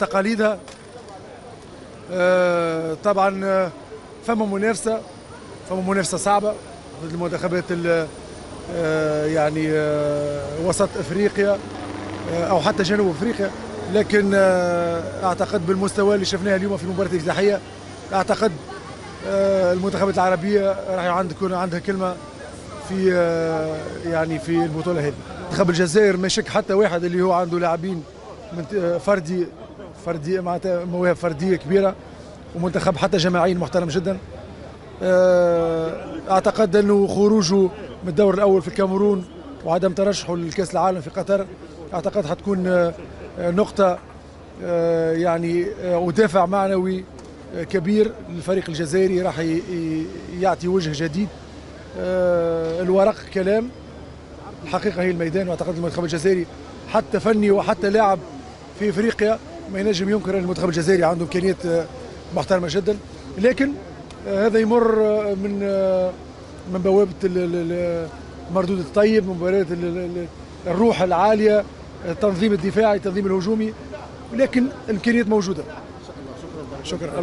تقاليدها. آه، طبعا آه، فما منافسة فما منافسة صعبة ضد المنتخبات ال- آه، يعني وسط أفريقيا أو حتى جنوب أفريقيا. لكن أعتقد بالمستوى اللي شفناه اليوم في المباراه الافتتاحيه أعتقد المنتخبات العربية راح عند تكون عندها كلمة في يعني في البطولة هذه. منتخب الجزائر ما شك حتى واحد اللي هو عنده لاعبين فردي فردي معناتها مواهب فردية كبيرة ومنتخب حتى جماعي محترم جدا. آه، أعتقد أنه خروجه من الدور الأول في الكاميرون وعدم ترشحه لكأس العالم في قطر أعتقد حتكون آه، آه، نقطة يعني ودافع معنوي كبير للفريق الجزائري راح يعطي وجه جديد. الورق كلام. الحقيقة هي الميدان وأعتقد المنتخب الجزائري حتى فني وحتى لاعب في إفريقيا ما ينجم ينكر أن المنتخب الجزائري عنده امكانيات آه، محترمه جدا. لكن آه، هذا يمر آه، من من بوابة المردود الطيب من بوابة ال- ال- ال- الروح العالية التنظيم الدفاعي التنظيم الهجومي. لكن الامكانيات موجودة. شكرا. الله